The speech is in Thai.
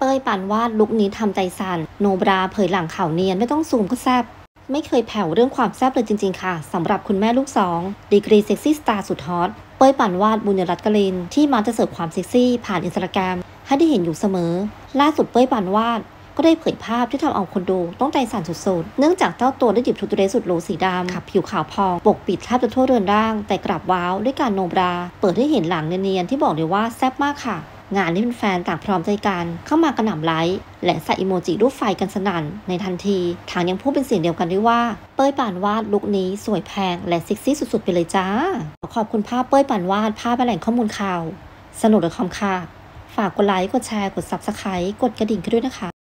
เป้ยปานวาดลุคนี้ทำใจสั่น no bra เผยหลังขาวเนียนไม่ต้องซูมก็แซบไม่เคยแผ่วเรื่องความแซบเลยจริง ๆ ค่ะสำหรับคุณแม่ลูกสองดีกรี sexy star สุดฮอตเป้ยปานวาดบุณยรัตกลิน ที่มักจะเสิร์ฟความเซ็กซี่ผ่านอินสตาแกรมให้ได้เห็นอยู่เสมอ ล่าสุดเป้ยปานวาดก็ได้เผยภาพที่ทำเอาคนดูต้องใจสั่นสุดๆ เนื่องจากเจ้าตัวได้หยิบชุดเดรสสุดหรูสีดำขับผิวขาวผ่องปกปิดแทบจะทั่วเรือนร่าง แต่กลับว้าวด้วยการ no bra เปิดให้เห็นหลังเนียนๆที่บอกเลยว่าแซ่บมากค่ะ งานนี้เป็นแฟนต่างพร้อมใจกันเข้ามากระหน่ำไลค์และใส่อิโมจิรูปไฟกันสนั่นในทันทีทางยังพูดเป็นเสียงเดียวกันด้วยว่า เป้ยปานวาดลุคนี้สวยแพงและเซ็กซี่สุดๆ ไปเลยจ้า ขอบคุณภาพเป้ยปานวาดภาพแหล่งข้อมูลข่าว สนุกหรือคอมค่ะ ฝากกดไลค์กดแชร์กด Subscribe กดกระดิ่งกันด้วยนะคะ